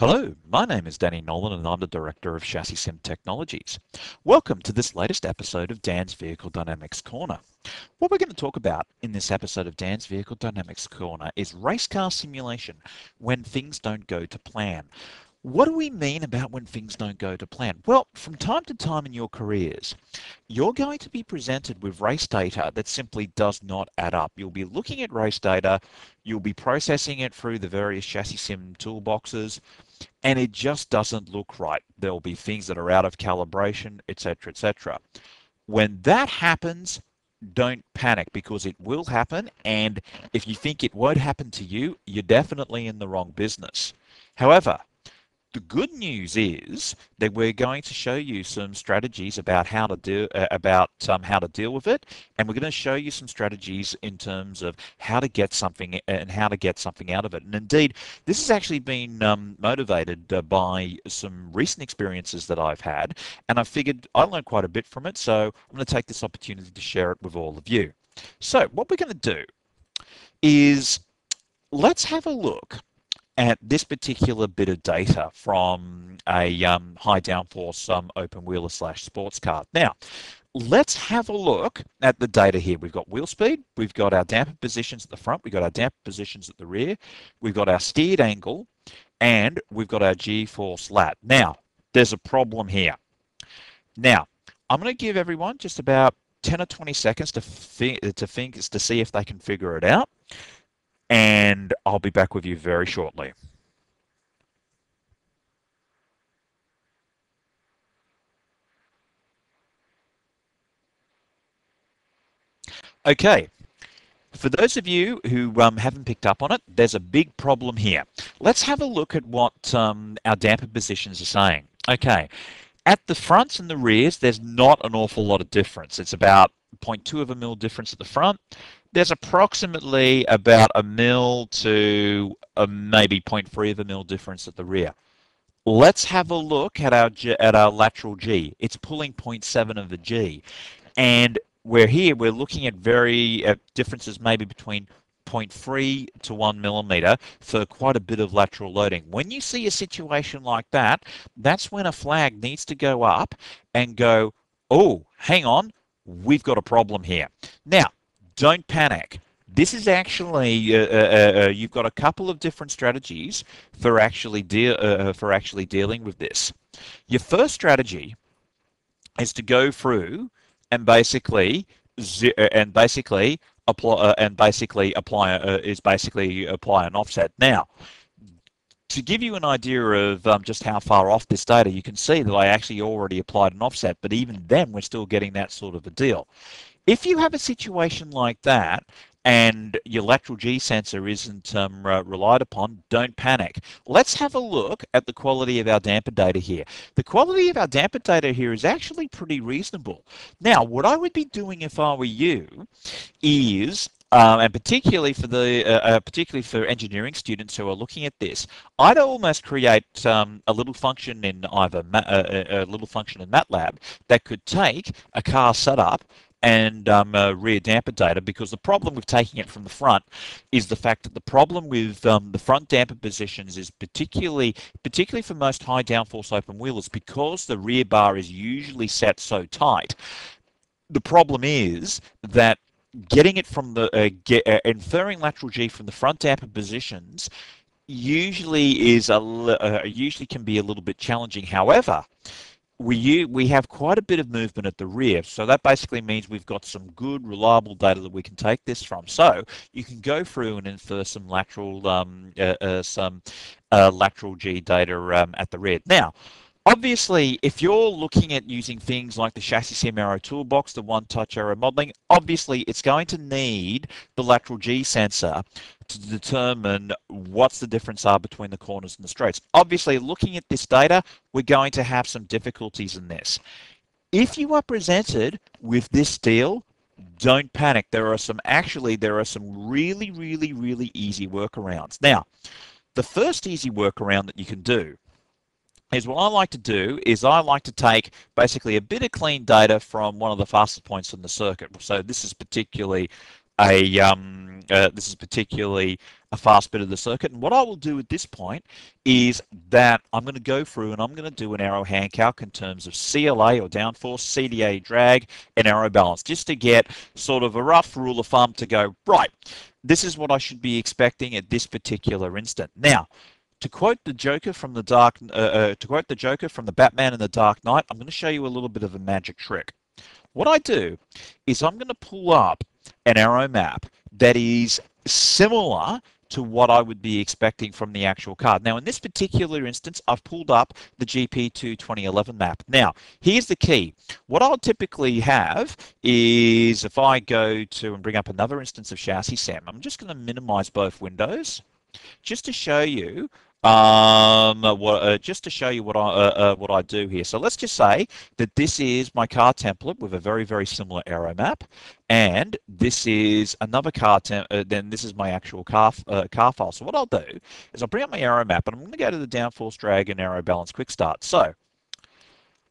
Hello, my name is Danny Nowlan and I'm the Director of ChassisSim Technologies. Welcome to this latest episode of Dan's Vehicle Dynamics Corner. What we're going to talk about in this episode of Dan's Vehicle Dynamics Corner is race car simulation when things don't go to plan. What do we mean about when things don't go to plan? Well, from time to time in your careers, you're going to be presented with race data that simply does not add up. You'll be looking at race data, you'll be processing it through the various ChassisSim toolboxes, and it just doesn't look right. There'll be things that are out of calibration, etc., etc. When that happens, don't panic because it will happen. And if you think it won't happen to you, you're definitely in the wrong business. However, the good news is that we're going to show you some strategies about how to do uh, about um, how to deal with it, and we're going to show you some strategies in terms of how to get something uh, and how to get something out of it. And indeed, this has actually been um, motivated uh, by some recent experiences that I've had, and I figured I learned quite a bit from it. So I'm going to take this opportunity to share it with all of you. So what we're going to do is let's have a look at this particular bit of data from a um, high downforce um, open wheeler slash sports car. Now, let's have a look at the data here. We've got wheel speed, we've got our damper positions at the front, we've got our damper positions at the rear, we've got our steered angle, and we've got our G-force lat. Now, there's a problem here. Now, I'm going to give everyone just about 10 or 20 seconds to to think to see if they can figure it out and I'll be back with you very shortly. Okay, for those of you who um, haven't picked up on it, there's a big problem here. Let's have a look at what um, our damper positions are saying. Okay, at the fronts and the rears, there's not an awful lot of difference. It's about 0.2 of a mil difference at the front, there's approximately about a mil to a maybe 0.3 of a mil difference at the rear. Let's have a look at our at our lateral G. It's pulling 0.7 of the G, and we're here. We're looking at very uh, differences maybe between 0.3 to 1 millimeter for quite a bit of lateral loading. When you see a situation like that, that's when a flag needs to go up and go, oh, hang on, we've got a problem here. Now, don't panic. This is actually uh, uh, uh, uh, you've got a couple of different strategies for actually de- uh, uh, for actually dealing with this. Your first strategy is to go through and basically and basically apply and basically apply is basically apply an offset. Now, to give you an idea of um, just how far off this data, you can see that I actually already applied an offset, but even then we're still getting that sort of a deal. If you have a situation like that and your lateral G sensor isn't um, relied upon, don't panic. Let's have a look at the quality of our damper data here. The quality of our damper data here is actually pretty reasonable. Now, what I would be doing if I were you is um, and particularly for the uh, uh, particularly for engineering students who are looking at this, I'd almost create um, a little function in either uh, uh, a little function in MATLAB that could take a car setup and um, uh, rear damper data because the problem with taking it from the front is the fact that the problem with um, the front damper positions is particularly particularly for most high downforce open wheelers because the rear bar is usually set so tight the problem is that getting it from the uh, get, uh, inferring lateral G from the front damper positions usually is a uh, usually can be a little bit challenging however we we have quite a bit of movement at the rear, so that basically means we've got some good, reliable data that we can take this from. So you can go through and infer some lateral um, uh, uh, some uh, lateral G data um, at the rear. Now, Obviously, if you're looking at using things like the Chassis Aero Toolbox, the One Touch Aero Modeling, obviously it's going to need the lateral G sensor to determine what's the difference are between the corners and the straights. Obviously, looking at this data, we're going to have some difficulties in this. If you are presented with this deal, don't panic. There are some, actually, there are some really, really, really easy workarounds. Now, the first easy workaround that you can do is what I like to do is I like to take basically a bit of clean data from one of the fastest points in the circuit. So this is particularly a um, uh, this is particularly a fast bit of the circuit. And what I will do at this point is that I'm going to go through and I'm going to do an aero hand calc in terms of CLA or downforce, CDA drag, and aero balance, just to get sort of a rough rule of thumb to go, right, this is what I should be expecting at this particular instant. Now, to quote the Joker from the Dark, uh, uh, to quote the Joker from the Batman and the Dark Knight, I'm going to show you a little bit of a magic trick. What I do is I'm going to pull up an aero map that is similar to what I would be expecting from the actual card. Now, in this particular instance, I've pulled up the GP2 2011 map. Now, here's the key. What I'll typically have is if I go to and bring up another instance of ChassisSim, I'm just going to minimize both windows just to show you um, what, uh, just to show you what I uh, uh, what I do here. So let's just say that this is my car template with a very very similar aero map, and this is another car temp. Uh, then this is my actual car uh, car file. So what I'll do is I'll bring up my aero map, and I'm going to go to the downforce drag and aero balance quick start. So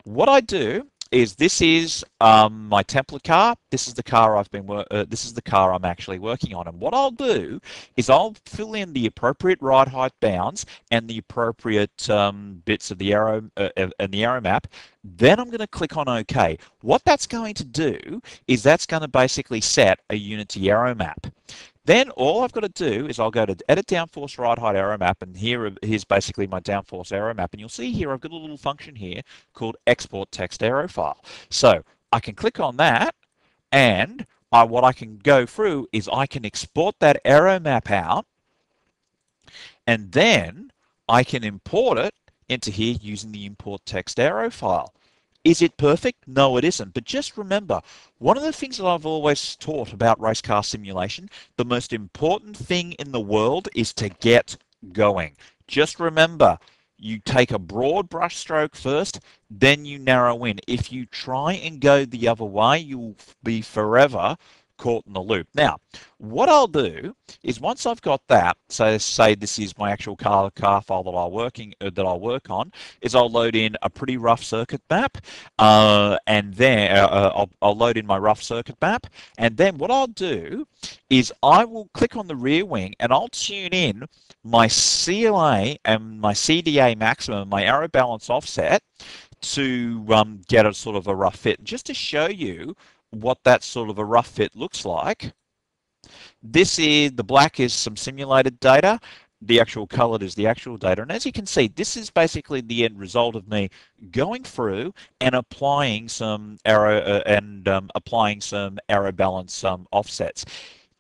what I do is this is um, my template car. This is the car I've been. Uh, this is the car I'm actually working on. And what I'll do is I'll fill in the appropriate ride height bounds and the appropriate um, bits of the aero uh, and the aero map. Then I'm going to click on OK. What that's going to do is that's going to basically set a Unity aero map. Then all I've got to do is I'll go to edit downforce ride height aero map and here here's basically my downforce aero map and you'll see here I've got a little function here called export text aero file. So I can click on that and I, what I can go through is I can export that aero map out and then I can import it into here using the import text aero file. Is it perfect? No, it isn't. But just remember, one of the things that I've always taught about race car simulation, the most important thing in the world is to get going. Just remember, you take a broad brush stroke first, then you narrow in. If you try and go the other way, you'll be forever caught in the loop. Now, what I'll do is once I've got that, so say this is my actual car car file that I'll working uh, that I'll work on, is I'll load in a pretty rough circuit map, uh, and then uh, uh, I'll, I'll load in my rough circuit map, and then what I'll do is I will click on the rear wing and I'll tune in my CLA and my CDA maximum, my aero balance offset, to um, get a sort of a rough fit. Just to show you what that sort of a rough fit looks like. This is, the black is some simulated data. The actual colored is the actual data. And as you can see, this is basically the end result of me going through and applying some aero uh, and um, applying some aero balance um, offsets.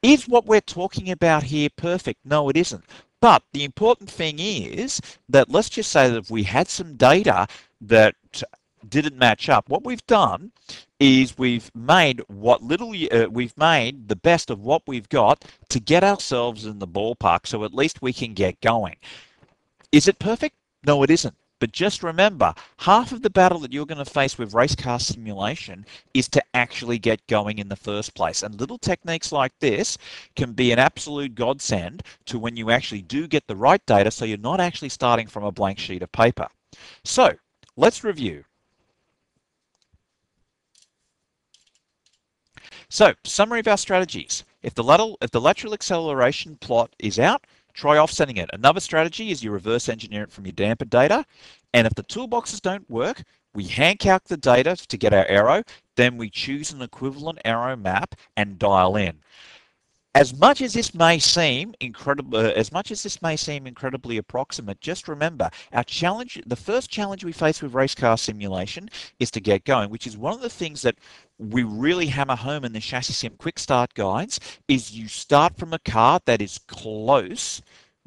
Is what we're talking about here perfect? No, it isn't. But the important thing is that let's just say that if we had some data that didn't match up, what we've done is we've made what little uh, we've made the best of what we've got to get ourselves in the ballpark so at least we can get going. Is it perfect? No, it isn't. But just remember, half of the battle that you're going to face with race car simulation is to actually get going in the first place. And little techniques like this can be an absolute godsend to when you actually do get the right data so you're not actually starting from a blank sheet of paper. So let's review. So, summary of our strategies. If the, lateral, if the lateral acceleration plot is out, try offsetting it. Another strategy is you reverse engineer it from your damper data. And if the toolboxes don't work, we hand calc the data to get our aero, then we choose an equivalent aero map and dial in as much as this may seem incredible, uh, as much as this may seem incredibly approximate, just remember our challenge, the first challenge we face with race car simulation is to get going, which is one of the things that we really hammer home in the ChassisSim quick start guides is you start from a car that is close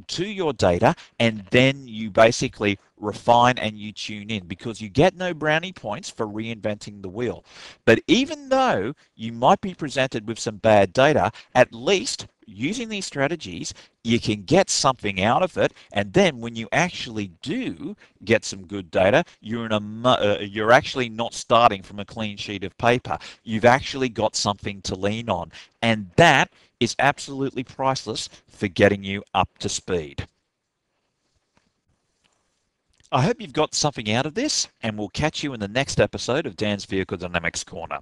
to your data and then you basically refine and you tune in because you get no brownie points for reinventing the wheel. But even though you might be presented with some bad data, at least using these strategies, you can get something out of it. And then when you actually do get some good data, you're in a uh, you're actually not starting from a clean sheet of paper. You've actually got something to lean on, and that is absolutely priceless for getting you up to speed. I hope you've got something out of this, and we'll catch you in the next episode of Dan's Vehicle Dynamics Corner.